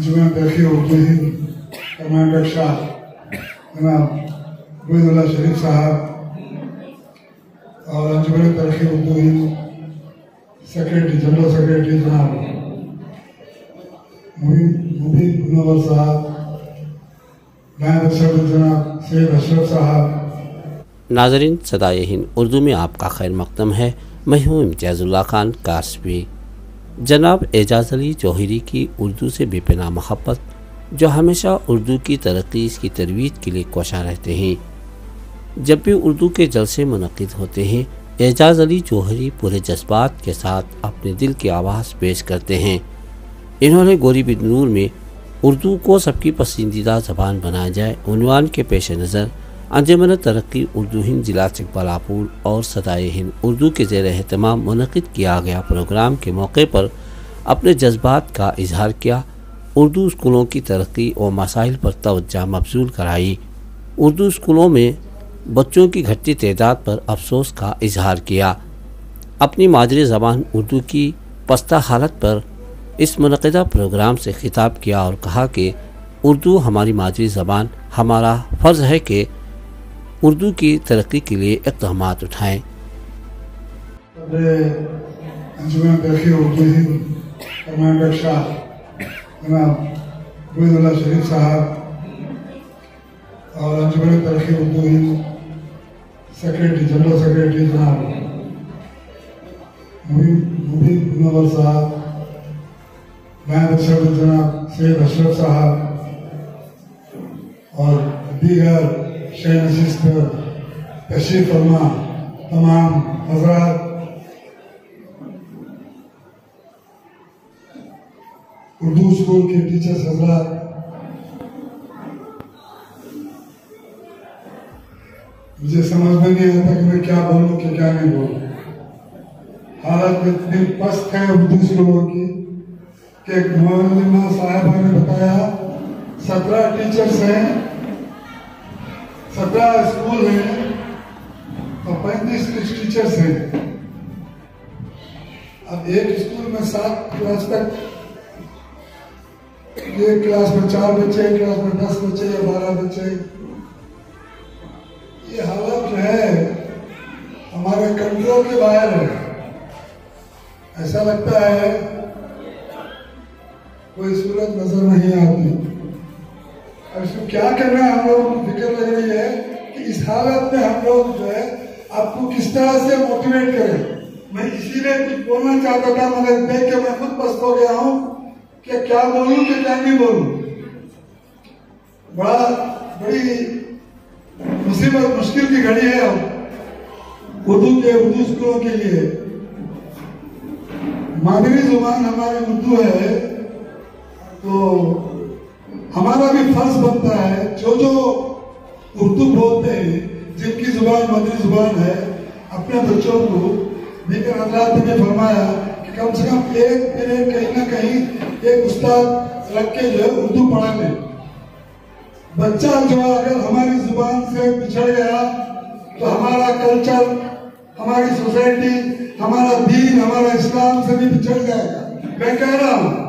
अंजुमन तरक्की उर्दू हिंद। कर्नाटक शाह जनाब उबैदुल्ला शरीफ साहब और Anjuman Taraqqi Urdu Hind. Secretary, general secretary जनाब मुबीन मुनवर साहब, नायब सदर जनाब सैयद अशरफ साहब। नाजरीन, सदाए हिंद उर्दू में आपका खैर मकदम है। मैं हूँ इम्तियाज़ुल्ला खान कासवी जनाब एजाज अली जौहरी की उर्दू से बेपना मोहब्बत, जो हमेशा उर्दू की तरक्की इसकी तरवीज के लिए कोशा रहते हैं। जब भी उर्दू के जलसे मनद होते हैं, एजाज अली जौहरी पूरे जज्बात के साथ अपने दिल की आवाज़ पेश करते हैं। इन्होंने गोरी नूर में उर्दू को सबकी पसंदीदा ज़बान बनाया जाए, उनवान के पेश नज़र अंजमन तरक्की उर्दू, हिंद, जिला चिकबलापुर और सदाए हिंद उर्दू के जेर अहतमाम मनद किया गया प्रोग्राम के मौके पर अपने जज्बात का इजहार किया। उर्दू स्कूलों की तरक्की और मसाइल पर तोज्जा मबजूल कराई। उर्दू स्कूलों में बच्चों की घटती तदाद पर अफसोस का इजहार किया। अपनी मादरी ज़बान उर्दू की पस्ता हालत पर इस मनदा प्रोग्राम से खिताब किया और कहा कि उर्दू हमारी मादरी ज़बान हमारा फ़र्ज़ है कि उर्दू की तरक्की के लिए इकदाम उठाएँ। साहब और Anjuman Taraqqi Urdu Hind secretary general secretary जनाब मुनवर साहब नायब सदर जनाब सैयद अशरफ साहब और दीगर शह नशिस्त तशरीफ़ फरमा तमाम हजरात उर्दू स्कूल के टीचर्स हजरात मुझे समझ में नहीं आता कि मैं क्या बोलूँ, कि क्या नहीं बोलूँ। हालत इतनी पस्त है उर्दू स्कूलों की, कि मोहम्मद साहबा ने बताया, सत्रह टीचर्स हैं सत्रह स्कूल हैं तो पैंतीस टीचर्स हैं। अब एक स्कूल में सात क्लास तक एक क्लास में चार बच्चे क्लास में दस बच्चे या बारह बच्चे। ये हालत जो है, हमारे कंट्रोल के बाहर है। ऐसा लगता है, कोई सूरत नज़र नहीं आती। अब इसको क्या करना है हम लोगों? को फ़िक्र लग रही है कि इस हालत में हम लोग जो है, आपको किस तरह से मोटिवेट करें? मैं इसीलिए कुछ बोलना चाहता था मगर देख के मैं खुद पस्त हो गया हूँ कि क्या बोलूँ, कि क्या नहीं बोलूँ। बड़ा, बड़ी मुसीबत, मुश्किल की घड़ी है अब, उर्दू के उर्दू स्कूलों के लिए। मादरी ज़ुबान हमारी उर्दू है तो हमारा भी फ़र्ज़ बनता है, जो जो उर्दू बोलते हैं, जिनकी ज़ुबान मदरी ज़ुबान है, अपने बच्चों को लेकिन हजरात ने फरमाया कि कम से कम एक पीरियड कहीं ना कहीं एक उस्ताद रख के जो है उर्दू पढ़ा ले। बच्चा जो अगर हमारी ज़ुबान से पिछड़ गया तो हमारा कल्चर, हमारी सोसाइटी, हमारा दीन, हमारा इस्लाम से भी पिछड़ जाएगा। मैं कह रहा हूँ